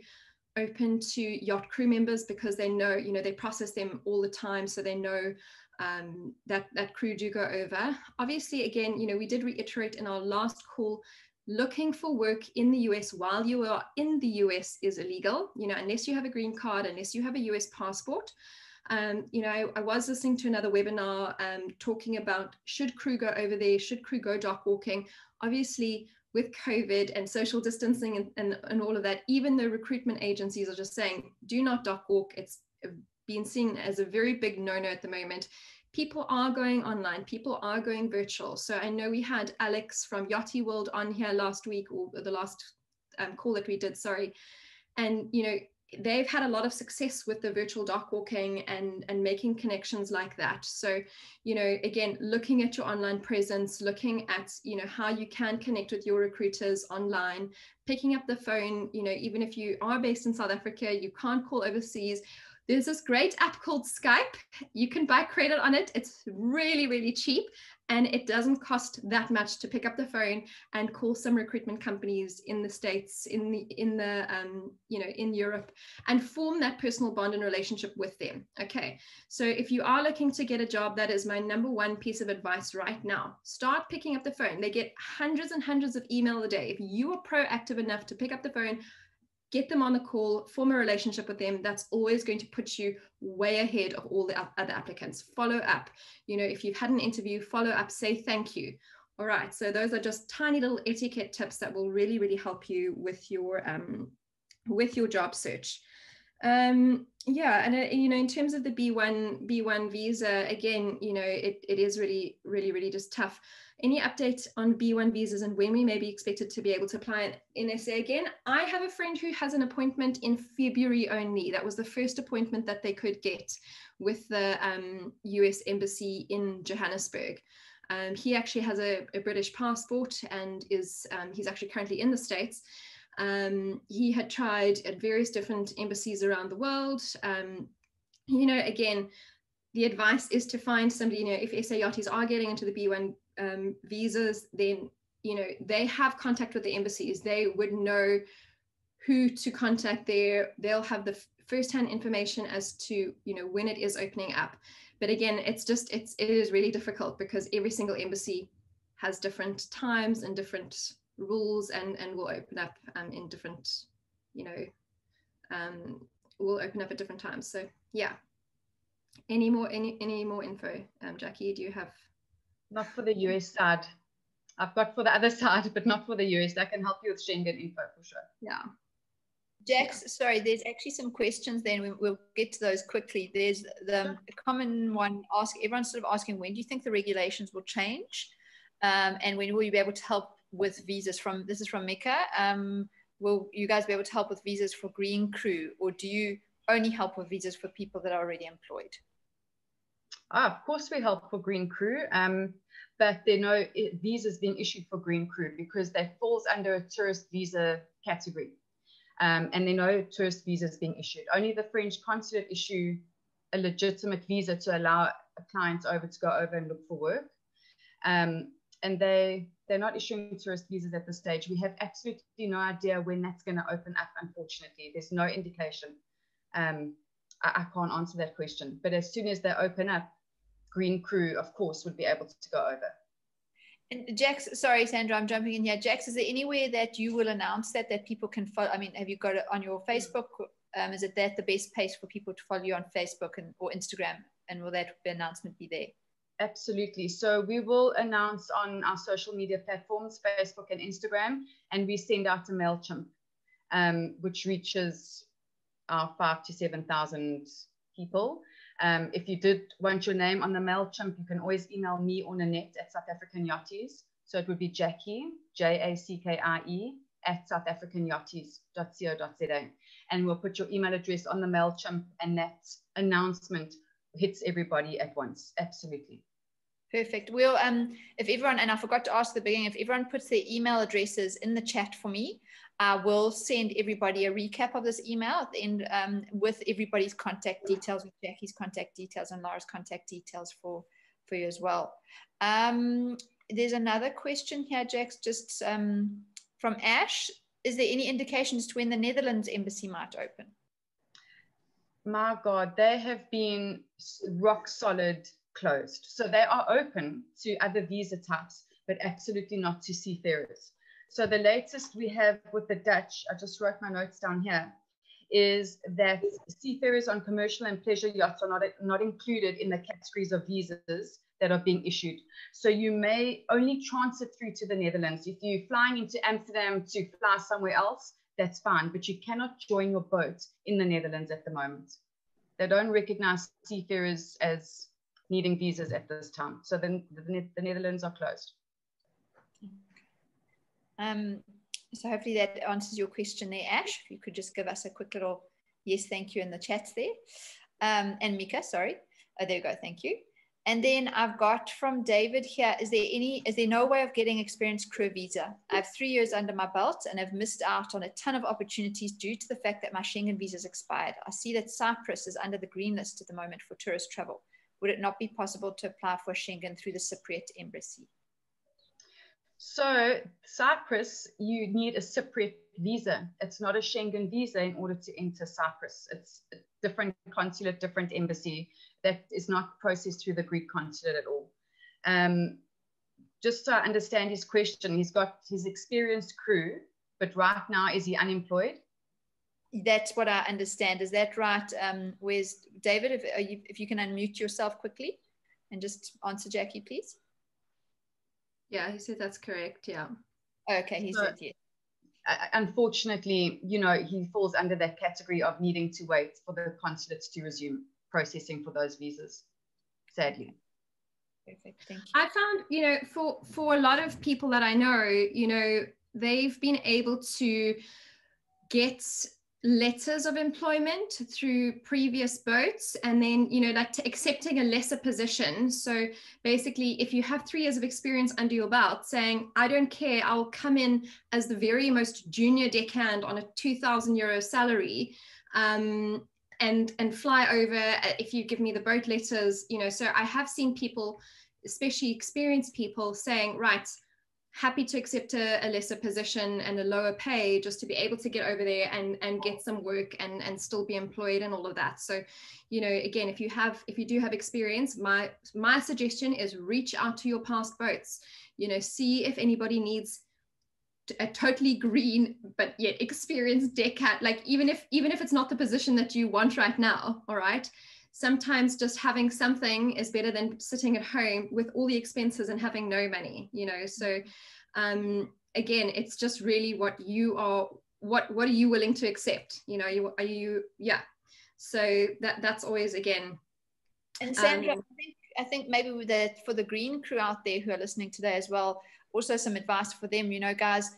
open to yacht crew members because they know you know they process them all the time so they know um, that that crew do go over. Obviously again you know we did reiterate in our last call looking for work in the US while you are in the US is illegal. You know unless you have a green card unless you have a US passport um, you know, I, I, was listening to another webinar um, talking about should crew go over there, should crew go dock walking. Obviously, with COVID and social distancing and, and, and all of that, even the recruitment agencies are just saying, do not dock walk. It's been seen as a very big no-no at the moment. People are going online, people are going virtual. So I know we had Alex from Yachty World on here last week, or the last um, call that we did, sorry. And, you know, they've had a lot of success with the virtual dock walking and and making connections like that so you know again looking at your online presence looking at you know how you can connect with your recruiters online picking up the phone you know even if you are based in south africa you can't call overseas there's this great app called Skype. You can buy credit on it. It's really, really cheap and it doesn't cost that much to pick up the phone and call some recruitment companies in the states in the in the um, you know in europe and form that personal bond and relationship with them. Okay. So if you are looking to get a job that is my number one piece of advice right now. Start picking up the phone. They get hundreds and hundreds of email a day. If you are proactive enough to pick up the phone get them on the call, form a relationship with them. That's always going to put you way ahead of all the other applicants. Follow up. You know, if you've had an interview, follow up, say thank you. All right. So those are just tiny little etiquette tips that will really, really help you with your um, with your job search. Um, yeah, and uh, you know, in terms of the B1 B1 visa, again, you know, it, it is really, really, really just tough. Any update on B1 visas and when we may be expected to be able to apply in SA again? I have a friend who has an appointment in February only. That was the first appointment that they could get with the um, US Embassy in Johannesburg. Um, he actually has a, a, British passport and is um, he's actually currently in the States. Um, he had tried at various different embassies around the world. Um, you know, again, the advice is to find somebody, you know, if SA are getting into the B1 um, visas, then you know they have contact with the embassies. They would know who to contact there. They'll have the first-hand information as to you know when it is opening up. But again, it's just it's it is really difficult because every single embassy has different times and different rules and and will open up um, in different you know um, will open up at different times. So yeah. Any more any any more info, um, Jackie? Do you have not for the US side. I've got for the other side, but not for the US. I can help you with Schengen info for sure. Yeah. Jax, sorry, there's actually some questions then. We, will get to those quickly. There's the common one ask everyone's sort of asking when do you think the regulations will change? Um, and when will you be able to help with visas from this is from Mika. Um, will you guys be able to help with visas for green crew or do you only help with visas for people that are already employed? Ah, of course we help for green crew. Um, but there no visas being issued for green crew because that falls under a tourist visa category. Um, and there are no tourist visas being issued. Only the French consulate issue a legitimate visa to allow a client over to go over and look for work. Um, and they they're not issuing tourist visas at this stage. We have absolutely no idea when that's going to open up. Unfortunately, there's no indication. Um, I, I, can't answer that question. But as soon as they open up, Green Crew, of course, would be able to go over. And Jax, sorry, Sandra, I'm jumping in here. Jax, is there anywhere that you will announce that that people can follow? I mean, have you got it on your Facebook? Um, is it that the best place for people to follow you on Facebook and or Instagram? And will that announcement be there? Absolutely. So we will announce on our social media platforms, Facebook and Instagram, and we send out a MailChimp, um, which reaches our five to 7,000 people. Um, if you did want your name on the MailChimp, you can always email me or Nanette at South African Yachties. So it would be Jackie, J A C K I E, at southafricanyachties.co.za. And we'll put your email address on the MailChimp, and that announcement hits everybody at once. Absolutely. Perfect. We'll um if everyone and I forgot to ask at the beginning, if everyone puts their email addresses in the chat for me, I will send everybody a recap of this email end um, with everybody's contact details, with Jackie's contact details and Lara's contact details for for you as well. Um, there's another question here, Jax, just um, from Ash. Is there any indications to when the Netherlands embassy might open? My God, they have been rock solid closed. So they are open to other visa types, but absolutely not to seafarers. So the latest we have with the Dutch, I just wrote my notes down here, is that seafarers on commercial and pleasure yachts are not, not included in the categories of visas that are being issued. So you may only transit through to the Netherlands. If you're flying into Amsterdam to fly somewhere else, that's fine, but you cannot join your boat in the Netherlands at the moment. They don't recognize seafarers as needing visas at this time. So then the, the Netherlands are closed. Um, so hopefully that answers your question there, Ash. If you could just give us a quick little yes, thank you in the chats there. Um, and Mika, sorry. Oh, there you go. Thank you. And then I've got from David here, is there any, is there no way of getting experienced crew visa? I have three years under my belt and have missed out on a ton of opportunities due to the fact that my Schengen visa expired. I see that Cyprus is under the green list at the moment for tourist travel would it not be possible to apply for Schengen through the Cypriot embassy? So, Cyprus, you need a Cypriot visa. It's not a Schengen visa in order to enter Cyprus. It's a different consulate, different embassy that is not processed through the Greek consulate at all. Um, just to understand his question, he's got his experienced crew, but right now is he unemployed? That's what I understand. Is that right? Um, where's David? If you, if you can unmute yourself quickly and just answer Jackie, please. Yeah, he said that's correct. Yeah. Okay, he so, said yes. Unfortunately, you know, he falls under that category of needing to wait for the consulates to resume processing for those visas. Sadly. Perfect. Thank you. I found, you know, for for a lot of people that I know, you know, they've been able to get letters of employment through previous boats and then you know like accepting a lesser position. So basically if you have three years of experience under your belt saying i don't care i'll come in as the very most junior deckhand on a 2000 euro salary um, and and fly over uh, if you give me the boat letters you know. So i have seen people especially experienced people saying right happy to accept a, a, lesser position and a lower pay just to be able to get over there and and get some work and and still be employed and all of that. So you know again if you have if you do have experience my my suggestion is reach out to your past boats. You know see if anybody needs a totally green but yet experienced deck cat. Like even if even if it's not the position that you want right now all right sometimes just having something is better than sitting at home with all the expenses and having no money you know? So um, again it's just really what you are what what are you willing to accept? You know you are you yeah. So that that's always again and sandra um, i think i think maybe with the for the green crew out there who are listening today as well also some advice for them you know guys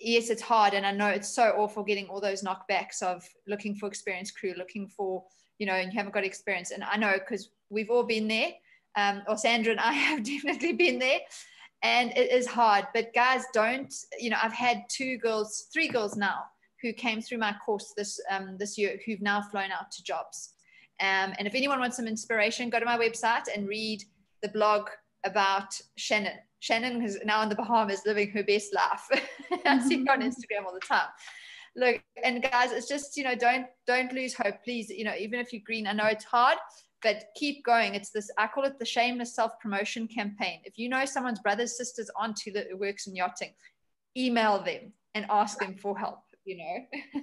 yes it's hard and i know it's so awful getting all those knockbacks of looking for experienced crew looking for you know and you haven't got experience. And i know because we've all been there um, or sandra and i have definitely been there. And it is hard. But guys don't you know i've had two girls three girls now who came through my course this um, this year who've now flown out to jobs. Um, and if anyone wants some inspiration go to my website and read the blog about shannon. Shannon is now in the bahamas living her best life. I see her on mm-hmm. instagram all the time look and guys it's just you know don't don't lose hope please you know even if you're green i know it's hard but keep going. It's this, I call it the shameless self promotion campaign. If you know someone's brothers, sisters, auntie that works in yachting, email them and ask them for help, you know.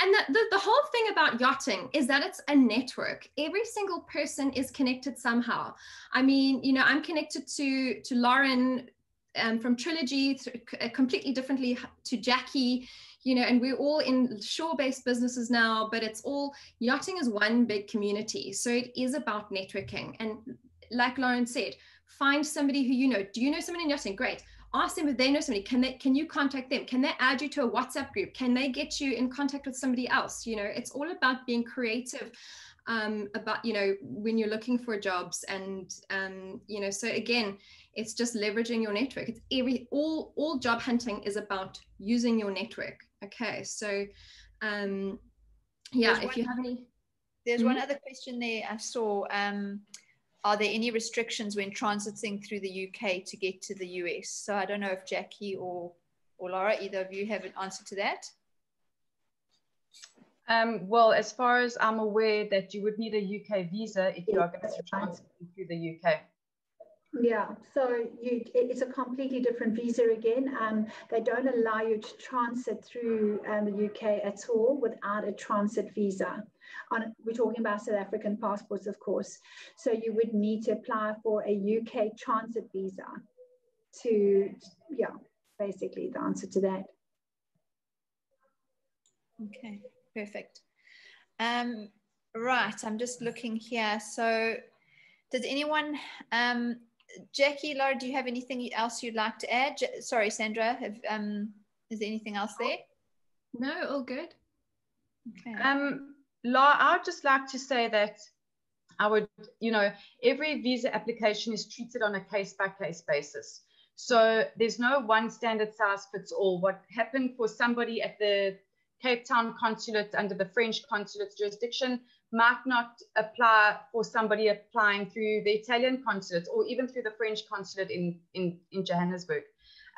and the, the, the, whole thing about yachting is that it's a network every single person is connected somehow i mean you know i'm connected to to lauren um, from trilogy completely differently to jackie you know, and we're all in shore-based businesses now, but it's all yachting is one big community. So it is about networking. And like Lauren said, find somebody who you know. Do you know someone in yachting? Great. Ask them if they know somebody. Can they can you contact them? Can they add you to a WhatsApp group? Can they get you in contact with somebody else? You know, it's all about being creative um, about you know when you're looking for jobs and um, you know so again it's just leveraging your network it's every all all job hunting is about using your network Okay, so um, yeah, there's if one, you have any. There's mm-hmm. one other question there I saw. Um, are there any restrictions when transiting through the UK to get to the US? So I don't know if Jackie or, or Lara, either of you have an answer to that. Um, well, as far as I'm aware, that you would need a UK visa if you are going to transit through the UK. Yeah, so you, it's a completely different visa again. Um, they don't allow you to transit through um, the UK at all without a transit visa. On, we're talking about South African passports, of course. So you would need to apply for a UK transit visa to, yeah, basically the answer to that. Okay, perfect. Um, right, I'm just looking here. So does anyone um, Jackie, Lara, do you have anything else you'd like to add? Sorry, Sandra, have, um, is there anything else there? No, all good. Okay. Um, Lara, I'd just like to say that I would, you know, every visa application is treated on a case by case basis. So there's no one standard size fits all. What happened for somebody at the Cape Town consulate under the French consulate's jurisdiction might not apply for somebody applying through the Italian consulate or even through the French consulate in, in, in Johannesburg.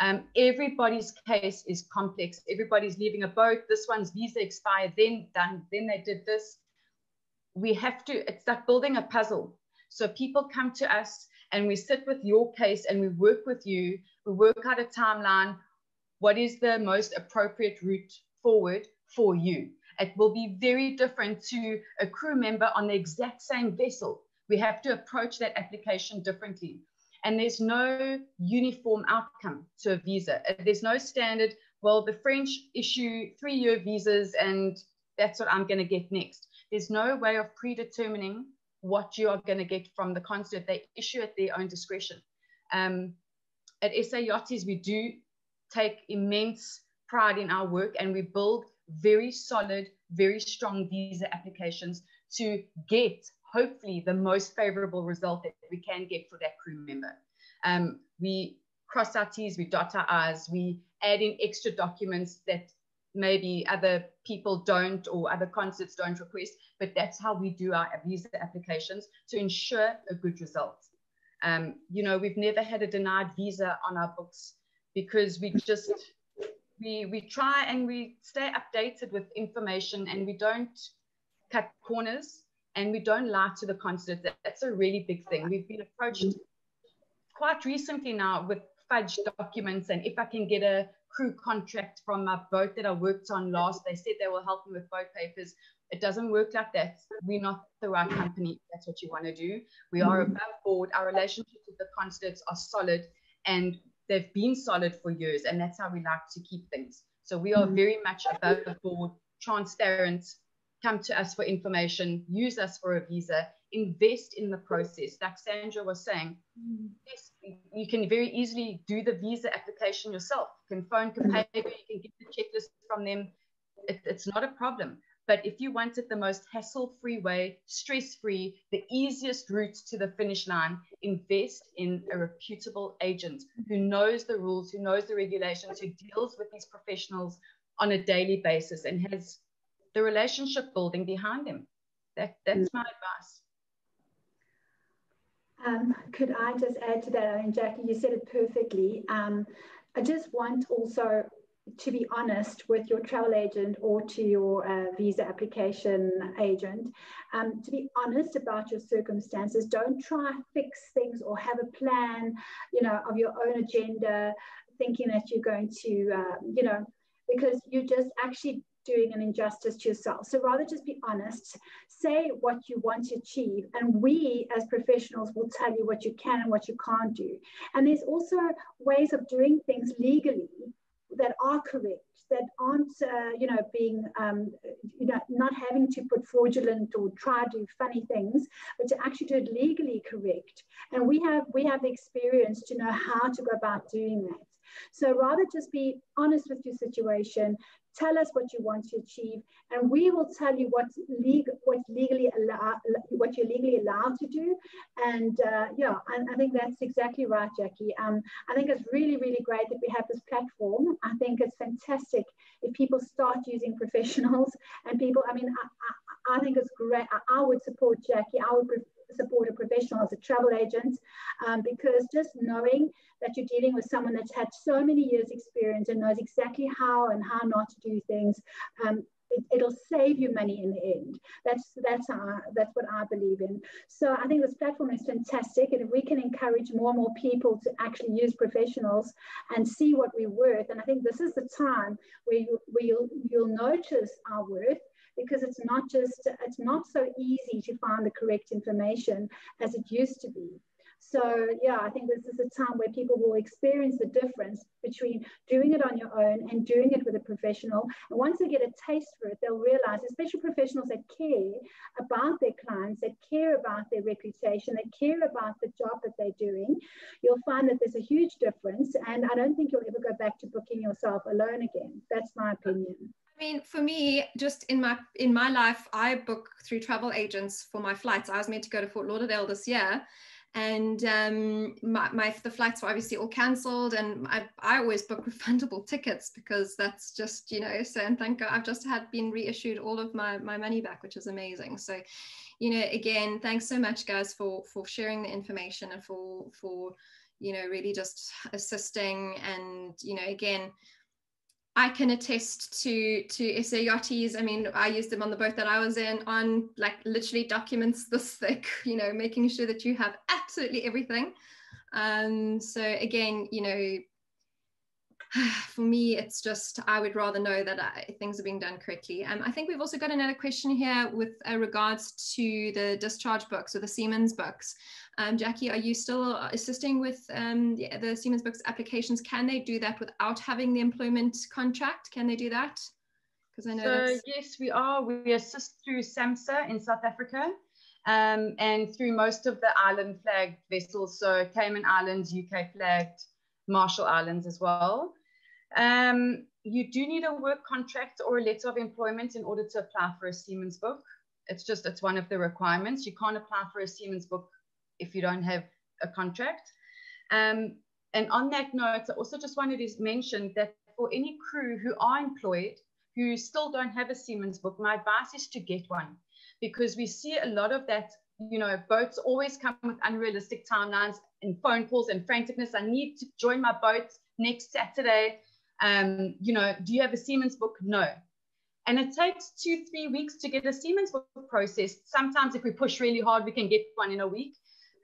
Um, everybody's case is complex. Everybody's leaving a boat. This one's visa expired, then done, then they did this. We have to, it's like building a puzzle. So people come to us and we sit with your case and we work with you. We work out a timeline. What is the most appropriate route forward for you? It will be very different to a crew member on the exact same vessel. We have to approach that application differently. And there's no uniform outcome to a visa. There's no standard, well, the French issue three year visas and that's what I'm going to get next. There's no way of predetermining what you are going to get from the consulate. They issue at their own discretion. Um, at SA we do take immense pride in our work and we build very solid, very strong visa applications to get hopefully the most favorable result that we can get for that crew member. Um, we cross our T's, we dot our I's, we add in extra documents that maybe other people don't or other consulates don't request, but that's how we do our visa applications to ensure a good result. Um, you know, we've never had a denied visa on our books because we just we we try and we stay updated with information and we don't cut corners and we don't lie to the consulate. That's a really big thing. We've been approached quite recently now with fudge documents and if I can get a crew contract from a boat that I worked on last, they said they will help me with boat papers. It doesn't work like that. We're not the right company. that's what you want to do. We are above board. Our relationships with the consulates are solid and they've been solid for years. And that's how we like to keep things. So we are mm-hmm. very much above the board, transparent, come to us for information, use us for a visa, invest in the process. Like Sandra was saying, mm. yes, you can very easily do the visa application yourself. You can phone Capago, you can get the checklist from them. It, it's not a problem. But if you wanted the most hassle free way, stress free, the easiest route to the finish line, invest in a reputable agent who knows the rules, who knows the regulations, who deals with these professionals on a daily basis and has the relationship building behind them. That, that's my advice. Um, could I just add to that? I mean, Jackie, you said it perfectly. Um, I just want also to be honest with your travel agent or to your uh, visa application agent, um, to be honest about your circumstances. Don't try to fix things or have a plan, you know, of your own agenda, thinking that you're going to, uh, you know, because you're just actually doing an injustice to yourself. So rather just be honest, say what you want to achieve, and we as professionals will tell you what you can and what you can't do. And there's also ways of doing things legally that are correct, that aren't, uh, you know, being, um, you know, not having to put fraudulent or try to do funny things, but to actually do it legally correct. And we have we have the experience to know how to go about doing that. So rather just be honest with your situation, tell us what you want to achieve, and we will tell you what's legal, what's legally allowed, what you're legally allowed to do. And uh, yeah, and I think that's exactly right, Jackie. Um, I think it's really, really great that we have this platform. I think it's fantastic if people start using professionals and people. I mean, I, I, I think it's great. I, I, would support Jackie. I would support a professional as a travel agent um, because just knowing that you're dealing with someone that's had so many years experience and knows exactly how and how not to do things um, it, will save you money in the end. That's that's our, that's what I believe in. So I think this platform is fantastic, and if we can encourage more and more people to actually use professionals and see what we're worth, and I think this is the time where you where you'll you'll notice our worth because it's not just, it's not so easy to find the correct information as it used to be. So yeah, I think this is a time where people will experience the difference between doing it on your own and doing it with a professional. And once they get a taste for it, they'll realize, especially professionals that care about their clients, that care about their reputation, that care about the job that they're doing, you'll find that there's a huge difference. And I don't think you'll ever go back to booking yourself alone again. That's my opinion. I mean, for me, just in my in my life, I book through travel agents for my flights. I was meant to go to Fort Lauderdale this year, and um, my, my the flights were obviously all cancelled. And I, I always book refundable tickets because that's just you know. So and thank God, I've just had been reissued all of my my money back, which is amazing. So, you know, again, thanks so much, guys, for for sharing the information and for for you know really just assisting and you know again I can attest to to SA yachties. I mean, I used them on the boat that I was in on like literally documents this thick, you know, making sure that you have absolutely everything. Um, so again, you know, for me, it's just I would rather know that I, uh, things are being done correctly. Um, I think we've also got another question here with uh, regards to the discharge books or the Seaman's books. Um, Jackie, are you still assisting with um, the, the Seaman's books applications? Can they do that without having the employment contract? Can they do that? Because I know. So yes, we are. We assist through SAMSA in South Africa. Um, and through most of the island flagged vessels, so Cayman Islands, UK flagged, Marshall Islands as well. Um, you do need a work contract or a letter of employment in order to apply for a Seaman's book. It's just, it's one of the requirements. You can't apply for a Seaman's book if you don't have a contract. Um, and on that note, I also just wanted to mention that for any crew who are employed, who still don't have a Seaman's book, my advice is to get one because we see a lot of that. You know, boats always come with unrealistic timelines and phone calls and franticness. I need to join my boat next Saturday um, you know, do you have a Seaman's book? No. And it takes two, three weeks to get a Seaman's book processed. Sometimes, if we push really hard, we can get one in a week.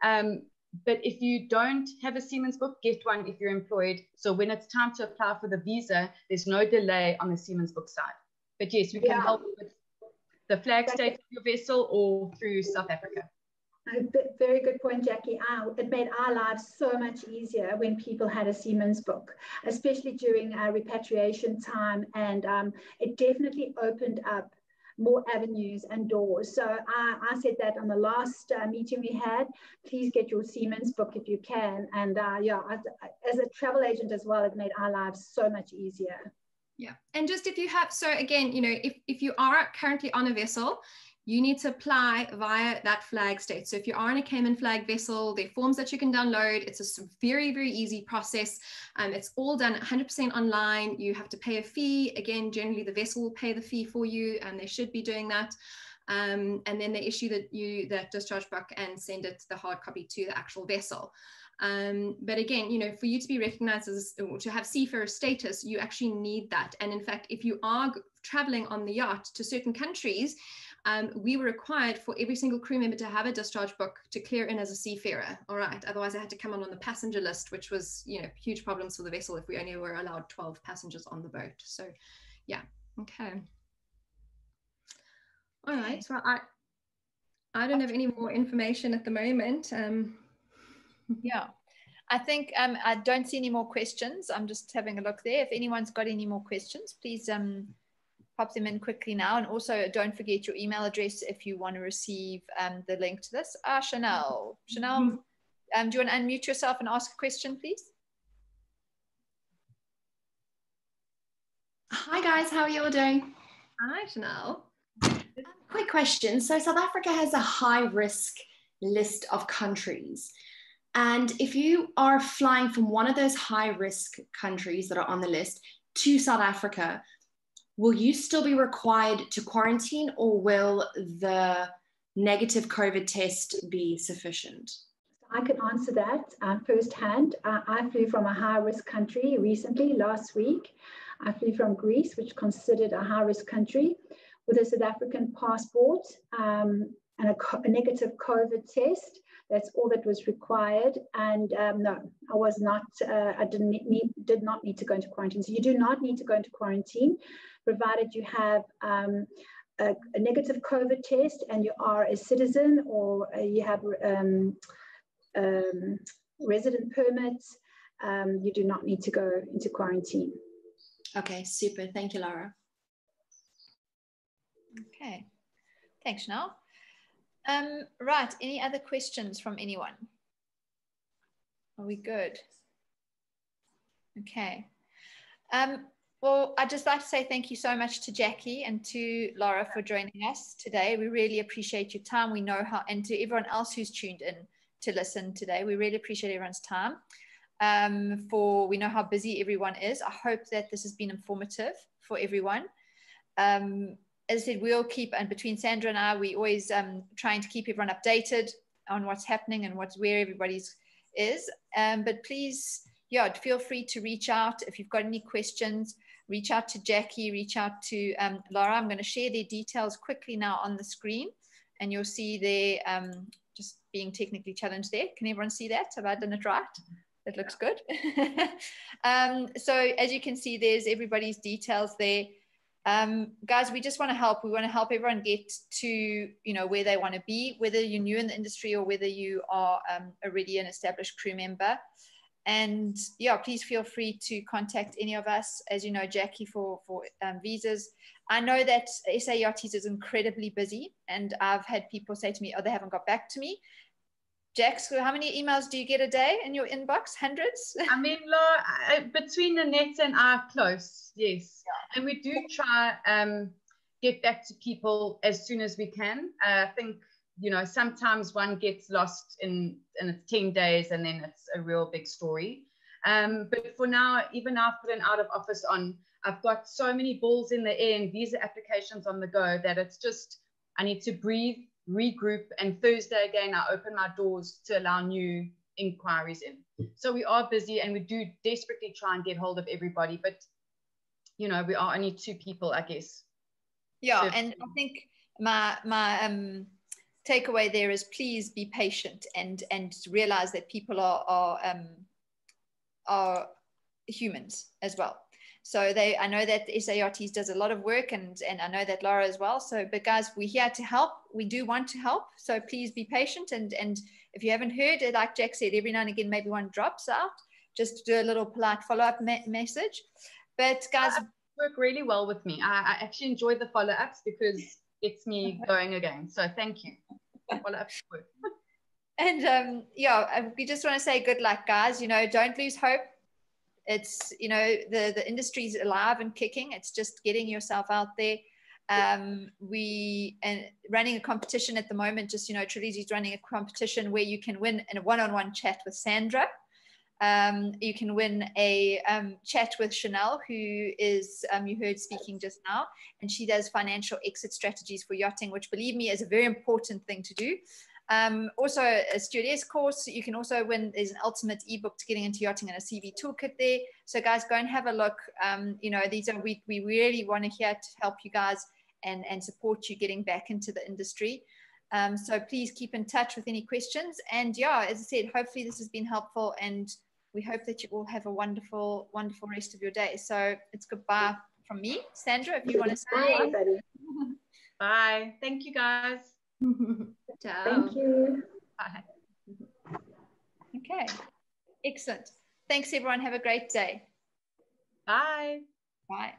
Um, but if you don't have a Seaman's book, get one if you're employed. So when it's time to apply for the visa, there's no delay on the Seamen's book side. But yes, we can yeah. help with the flag state of your vessel or through South Africa? Very good point, Jackie. it made our lives so much easier when people had a Seaman's book, especially during uh, repatriation time. And um, it definitely opened up more avenues and doors. So I, I said that on the last uh, meeting we had, please get your Seaman's book if you can. And uh, yeah, as, as a travel agent as well, it made our lives so much easier. Yeah. And just if you have, so again, you know, if, if you are currently on a vessel, you need to apply via that flag state. So if you are in a Cayman flag vessel, there are forms that you can download. It's a very, very easy process. Um, it's all done 100% online. You have to pay a fee. Again, generally the vessel will pay the fee for you and they should be doing that. Um, and then they issue that you that discharge book and send it the hard copy to the actual vessel. Um, but again, you know, for you to be recognized as to have seafarer status, you actually need that. And in fact, if you are traveling on the yacht to certain countries, um, we were required for every single crew member to have a discharge book to clear in as a seafarer. All right. Otherwise, I had to come on on the passenger list, which was, you know, huge problems for the vessel if we only were allowed 12 passengers on the boat. So, yeah. Okay. All right. Well, I I don't have any more information at the moment. Um, yeah. I think um, I don't see any more questions. I'm just having a look there. If anyone's got any more questions, please um, pop them in quickly now. And also don't forget your email address if you want to receive um, the link to this. Ah, Chanel. Chanel, mm-hmm. um, do you want to unmute yourself and ask a question, please? Hi guys, how are you all doing? Hi, Chanel. Um, quick question. So South Africa has a high risk list of countries. And if you are flying from one of those high risk countries that are on the list to South Africa, will you still be required to quarantine or will the negative COVID test be sufficient? I can answer that uh, firsthand. Uh, I flew from a high risk country recently, last week. I flew from Greece, which considered a high risk country, with a South African passport um, and a, a, negative COVID test. That's all that was required. And um, no, I was not, uh, I didn't need, did not need to go into quarantine. So you do not need to go into quarantine provided you have um, a, a, negative COVID test and you are a citizen or you have um, um, resident permits, um, you do not need to go into quarantine. Okay, super. Thank you, Lara. Okay, thanks, Chanel. Um, right, any other questions from anyone? Are we good? Okay. Um, well, I'd just like to say thank you so much to Jackie and to Lara for joining us today. We really appreciate your time. We know how, and to everyone else who's tuned in to listen today, we really appreciate everyone's time. Um, for we know how busy everyone is. I hope that this has been informative for everyone. Um, as I said, we'll keep, and between Sandra and I, we always um, trying to keep everyone updated on what's happening and what's where everybody's is. Um, but please, yeah, feel free to reach out if you've got any questions reach out to Jackie, reach out to um, Lara. I'm going to share their details quickly now on the screen and you'll see they um, just being technically challenged there. Can everyone see that? Have I done it right? That looks good. um, so as you can see, there's everybody's details there. Um, guys, we just want to help. We want to help everyone get to, you know, where they want to be, whether you're new in the industry or whether you are um, already an established crew member. And yeah, please feel free to contact any of us. As you know, Jackie for, for um, visas. I know that SA is incredibly busy, and I've had people say to me, oh, they haven't got back to me. Jax, how many emails do you get a day in your inbox? Hundreds? I mean, Lara, between the nets and our close, yes. Yeah. And we do try um, get back to people as soon as we can. Uh, I think you know, sometimes one gets lost in, in 10 days and then it's a real big story. Um, but for now, even I've put an out of office on, I've got so many balls in the air and visa applications on the go that it's just, I need to breathe, regroup. And Thursday again, I open my doors to allow new inquiries in. So we are busy and we do desperately try and get hold of everybody. But, you know, we are only two people, I guess. Yeah. So, and I think my, my, um, takeaway there is please be patient and and realize that people are are um, are humans as well. So they, I know that SARTs does a lot of work, and and I know that Lara as well. So, but guys, we're here to help. We do want to help. So please be patient. And and if you haven't heard it, like Jack said, every now and again maybe one drops out. Just to do a little polite follow up me- message. But guys, work really well with me. I, I actually enjoy the follow ups because it's me going again. So thank you. Work. And um, yeah, we just want to say good luck, guys. You know, don't lose hope it's you know the the industry's alive and kicking it's just getting yourself out there um, we and running a competition at the moment just you know Trilogy's running a competition where you can win in a one-on-one chat with Sandra um, you can win a um, chat with Chanel, who is um, you heard speaking just now, and she does financial exit strategies for yachting, which believe me is a very important thing to do. Um, also, a stewardess course. You can also win. There's an ultimate ebook to getting into yachting and a CV toolkit there. So, guys, go and have a look. Um, you know, these are we we really want to here to help you guys and and support you getting back into the industry. Um, so please keep in touch with any questions. And yeah, as I said, hopefully this has been helpful, and we hope that you all have a wonderful, wonderful rest of your day. So it's goodbye from me, Sandra. If you want to say bye. Bye. Thank you, guys. Ciao. Thank you. Bye. Okay. Excellent. Thanks, everyone. Have a great day. Bye. Bye.